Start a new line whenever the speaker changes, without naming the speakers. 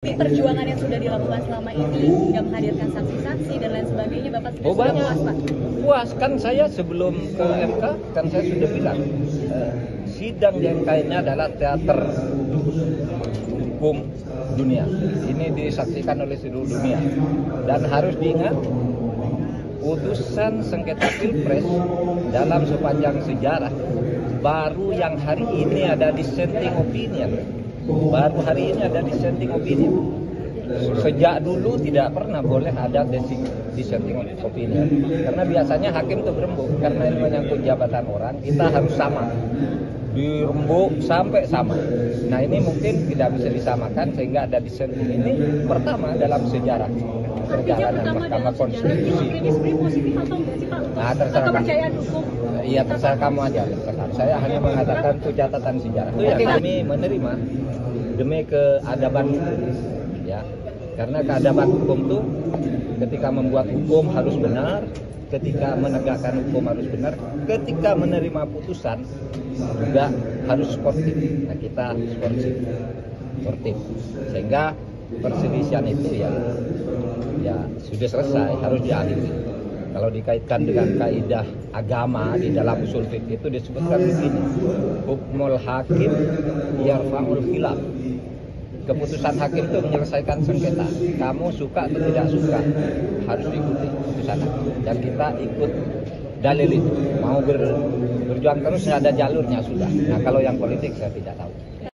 Perjuangan yang sudah dilakukan selama ini sudah menghadirkan saksi-saksi dan lain sebagainya Bapak
Oh
sudah
banyak.
puas Pak?
Puas kan saya sebelum ke MK kan saya sudah bilang eh, sidang di MK ini adalah teater hukum dunia. Ini disaksikan oleh seluruh dunia dan harus diingat putusan sengketa pilpres dalam sepanjang sejarah baru yang hari ini ada dissenting opinion baru hari ini ada dissenting opinion. Sejak dulu tidak pernah boleh ada dissenting opinion. Karena biasanya hakim itu berembuk. Karena ini menyangkut jabatan orang kita harus sama dirembuk sampai sama nah ini mungkin tidak bisa disamakan sehingga ada dissenting ini pertama dalam sejarah perjalanan
pertama
Mahkamah Konstitusi? Nah, terserah kamu. Iya terserah kamu aja. terserah. Saya hanya mengatakan itu catatan sejarah. Itu yang kami menerima demi keadaban hukum. Ya, karena keadaban hukum itu ketika membuat hukum harus benar, ketika menegakkan hukum harus benar, ketika menerima putusan juga harus sportif. Nah kita sportif, sportif. Sehingga perselisihan itu ya ya sudah selesai harus diakhiri. Kalau dikaitkan dengan kaidah agama di dalam usul fikih itu disebutkan begini. Hukmul hakim yarfa'ul khilaf. Keputusan hakim itu menyelesaikan sengketa. Kamu suka atau tidak suka harus ikuti keputusan hakim. Dan kita ikut dalil itu. Mau ber- berjuang terus ada jalurnya sudah. Nah kalau yang politik saya tidak tahu.